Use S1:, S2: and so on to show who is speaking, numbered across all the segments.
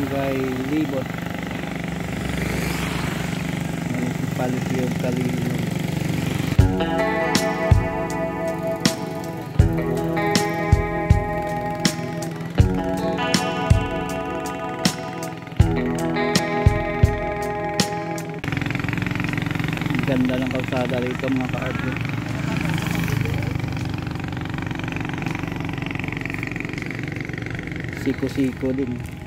S1: Barangay Libot Municipality of Calilinog Ang ganda ng kalsada rito mga ka-arte siko-siko din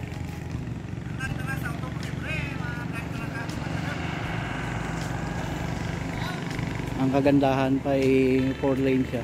S1: ang kagandahan pa ay 4 lane siya